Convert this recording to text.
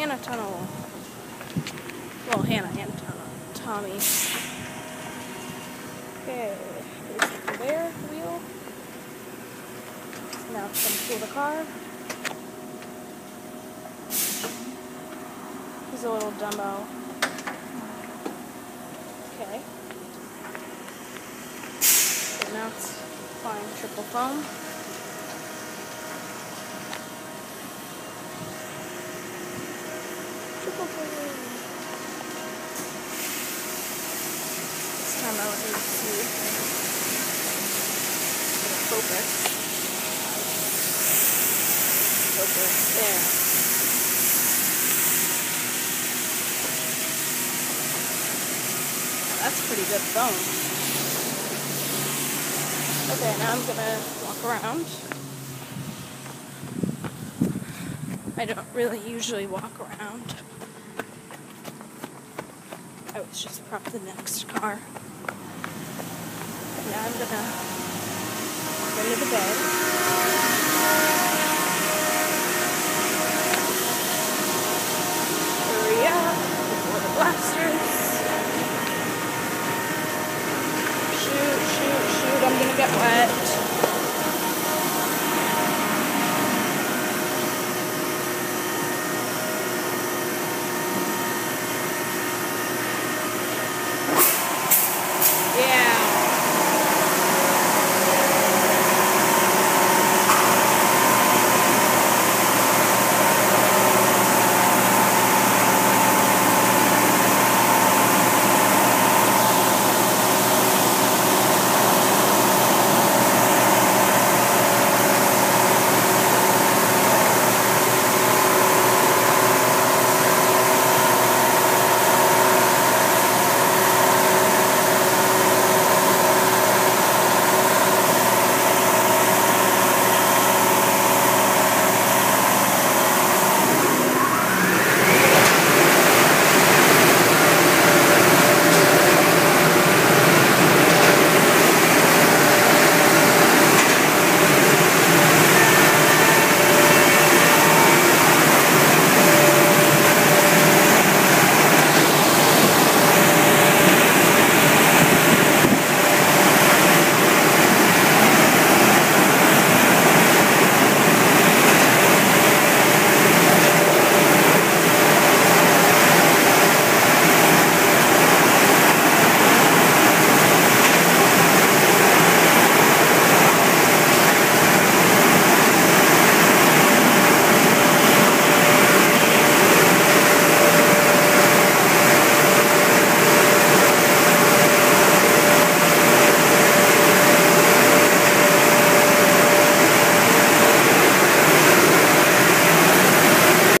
Hanna Tunnel. Well, Hanna and Tommy. Okay, there's the conveyor wheel. Now it's going to the car. He's a little dumbo. Okay. So now it's flying triple foam. You to there. That's pretty good foam. Okay, now I'm gonna walk around. I don't really usually walk around. I was just prop the next car. Now I'm gonna go to the bed.